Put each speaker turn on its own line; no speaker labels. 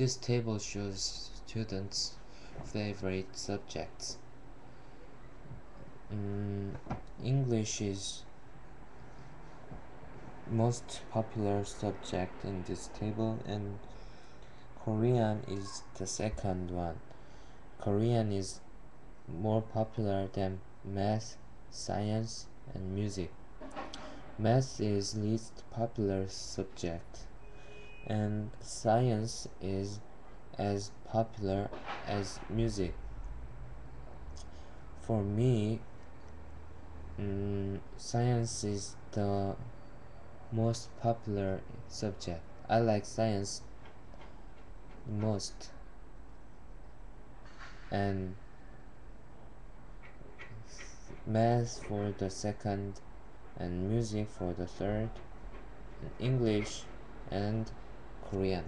This table shows students' favorite subjects. Mm, English is most popular subject in this table and Korean is the second one. Korean is more popular than math, science, and music. Math is least popular subject and science is as popular as music. For me, mm, science is the most popular subject. I like science most and math for the second and music for the third and English and Korean